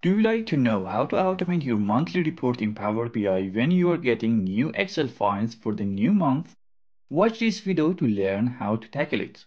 Do you like to know how to automate your monthly report in Power BI when you are getting new Excel files for the new month? Watch this video to learn how to tackle it.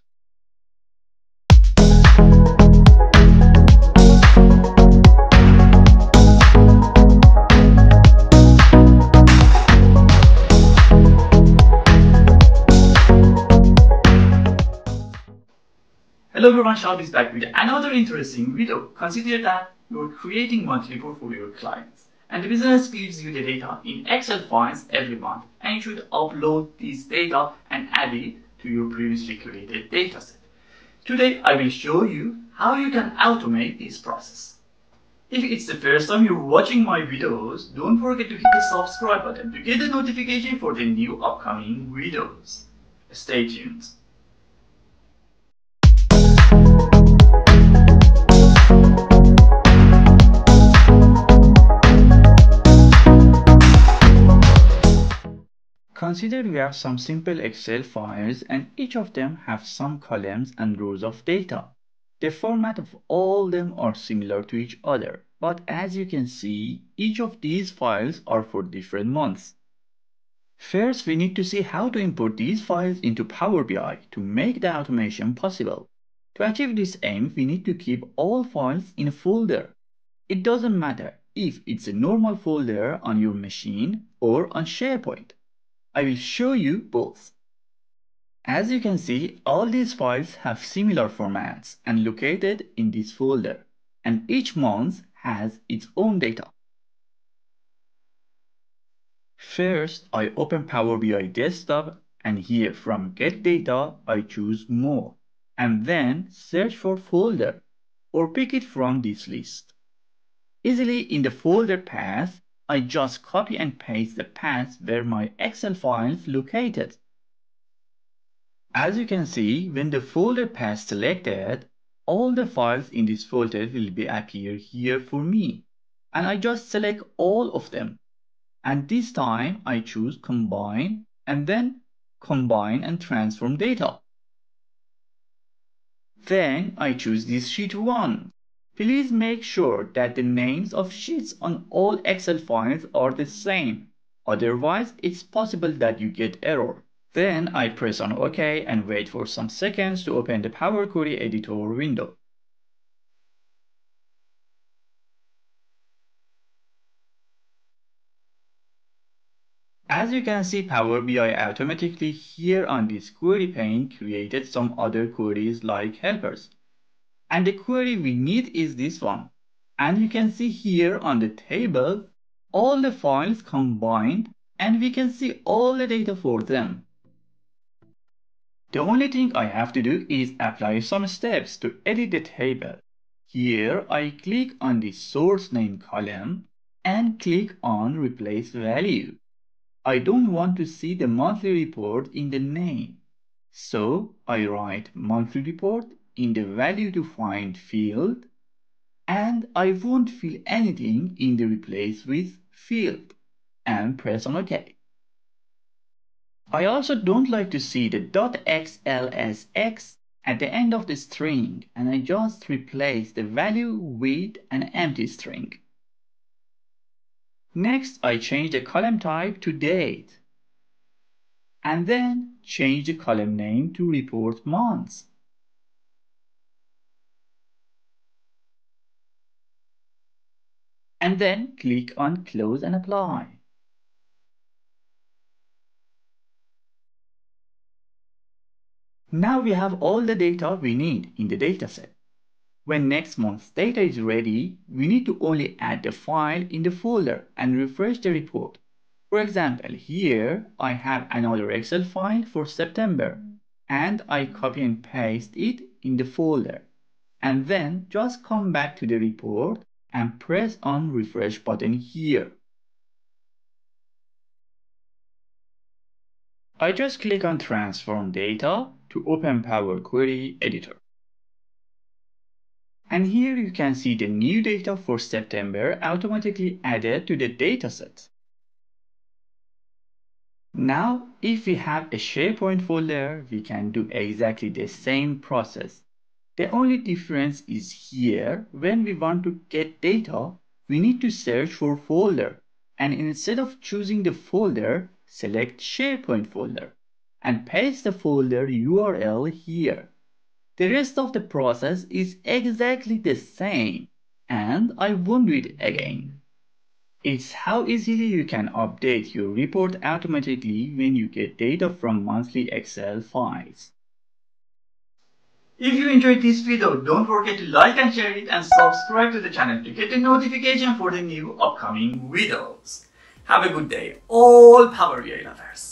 Hello everyone, Shahab is back with another interesting video. Consider that you're creating monthly your clients and the business gives you the data in Excel files every month and you should upload this data and add it to your previously created dataset. Today I will show you how you can automate this process. If it's the first time you're watching my videos, don't forget to hit the subscribe button to get the notification for the new upcoming videos. Stay tuned. Consider we have some simple Excel files and each of them have some columns and rows of data. The format of all them are similar to each other, but as you can see, each of these files are for different months. First, we need to see how to import these files into Power BI to make the automation possible. To achieve this aim, we need to keep all files in a folder. It doesn't matter if it's a normal folder on your machine or on SharePoint. I will show you both. As you can see, all these files have similar formats and located in this folder, and each month has its own data. First, I open Power BI Desktop and here from Get Data, I choose More and then search for folder or pick it from this list. Easily in the folder path, I just copy and paste the path where my Excel files located. As you can see, when the folder path selected, all the files in this folder will be appear here for me. And I just select all of them. And this time I choose combine and then combine and transform data. Then I choose this sheet 1 Please make sure that the names of sheets on all Excel files are the same. Otherwise, it's possible that you get error. Then I press on OK and wait for some seconds to open the Power Query Editor window. As you can see, Power BI automatically here on this query pane created some other queries like helpers. And the query we need is this one. And you can see here on the table, all the files combined and we can see all the data for them. The only thing I have to do is apply some steps to edit the table. Here I click on the source name column and click on replace value. I don't want to see the monthly report in the name. So I write monthly report in the value to find field and I won't fill anything in the replace with field and press on OK. I also don't like to see the .xlsx at the end of the string and I just replace the value with an empty string. Next, I change the column type to date and then change the column name to report months. And then click on close and apply. Now we have all the data we need in the dataset. When next month's data is ready, we need to only add the file in the folder and refresh the report. For example, here I have another Excel file for September and I copy and paste it in the folder and then just come back to the report and press on refresh button here. I just click on transform data to open Power Query Editor. And here you can see the new data for September automatically added to the dataset. Now, if we have a SharePoint folder, we can do exactly the same process. The only difference is here, when we want to get data, we need to search for folder and instead of choosing the folder, select SharePoint folder and paste the folder URL here. The rest of the process is exactly the same and I won't do it again. It's how easily you can update your report automatically when you get data from monthly Excel files. If you enjoyed this video, don't forget to like and share it and subscribe to the channel to get a notification for the new upcoming videos. Have a good day, all Power BI lovers.